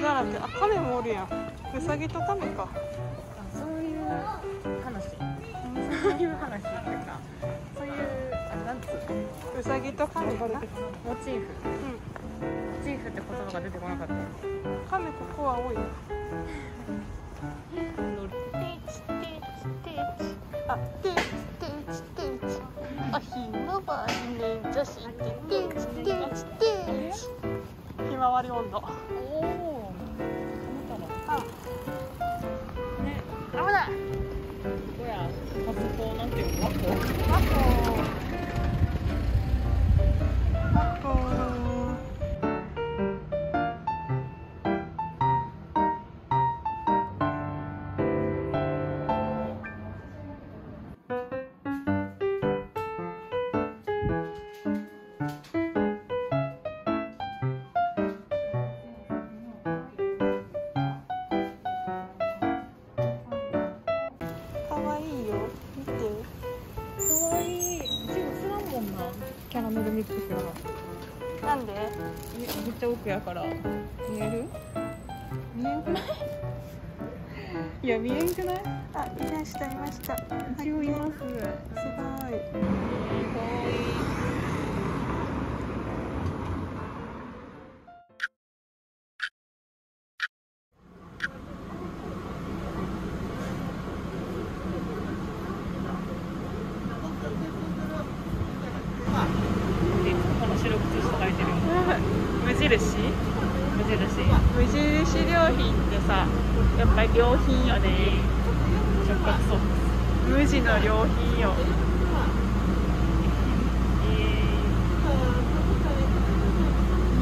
だらけ。あ亀もおるやん。ウサギと亀か。あそういう話。そういう話っていうかそういうあなんつうウサギと亀かな。モチーフ。モチーフって言葉が出てこなかった。亀ここは多い。よあテーチテーチテーチおひまわりね女子テーチテーチテーチ。ひまわり温度。おおあね危ないどや。パソコンなんていうのワッコマコマコかキャラメルミックスがな。んで？えめっちゃ奥やから。見える？見えんくない？いや見えんくない？あいましたいました。一応いますすごい。かわい印？無印。無印良品ってさやっぱり良品よね。無地の良品よ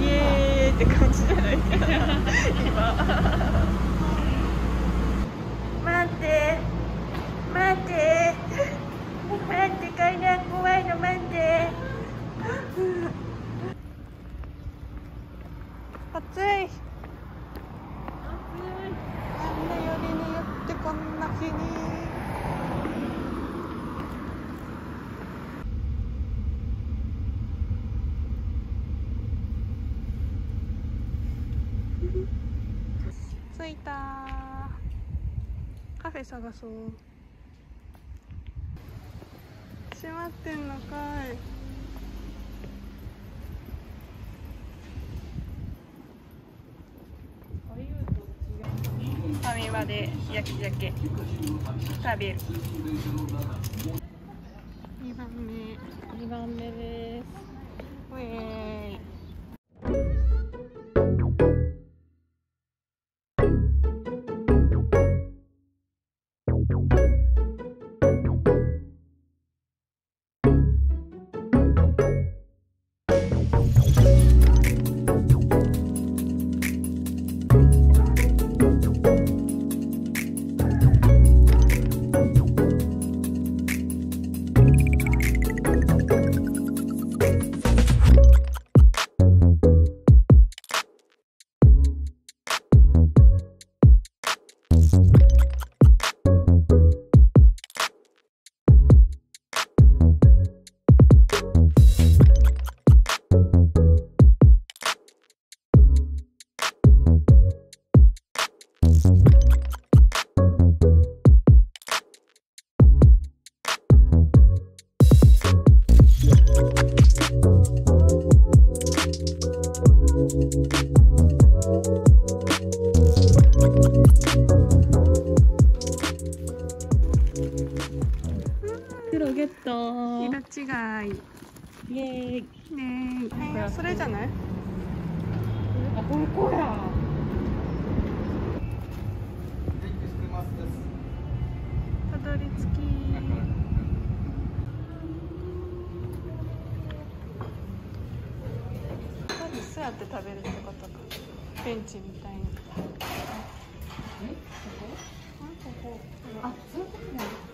イエーイって感じじゃないかな今待って待って待って階段怖いの待って暑いあんな寄りによってこんな日に着いた。カフェ探そう。閉まってんのかい。ファミマで焼き鮭食べる。色違い。イエーイ。ねえ。それじゃない？あこれこやたどり着き。多分そうやって食べるってことか。ベンチみたいに。え？ここ？あそういうことね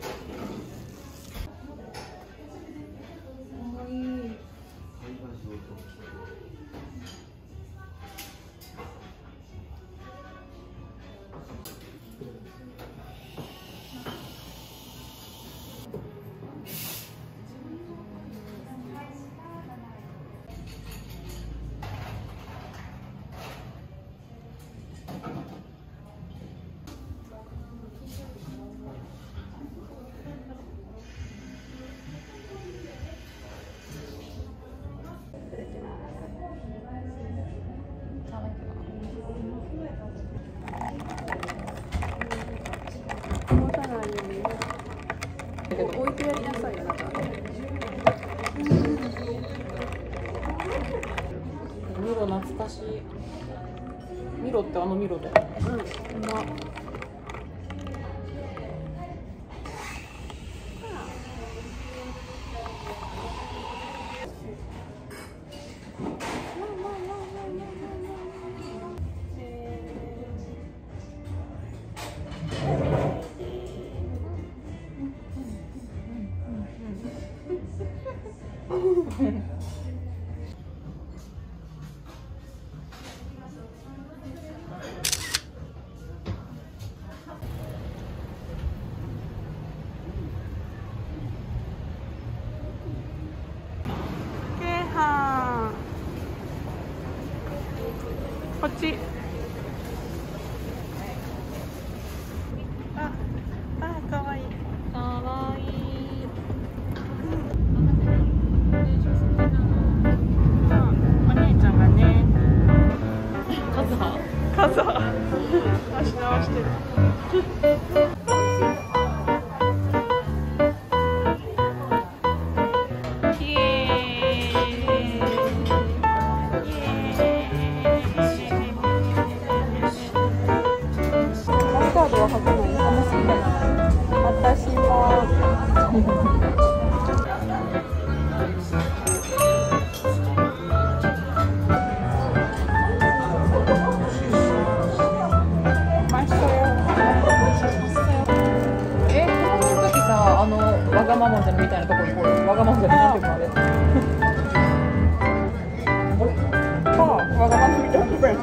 ロ懐かしミロってあのミロだよ。うん。なケわがままじゃみたいなところにこうわがままじゃなんていうのあれ？あわがままみたいな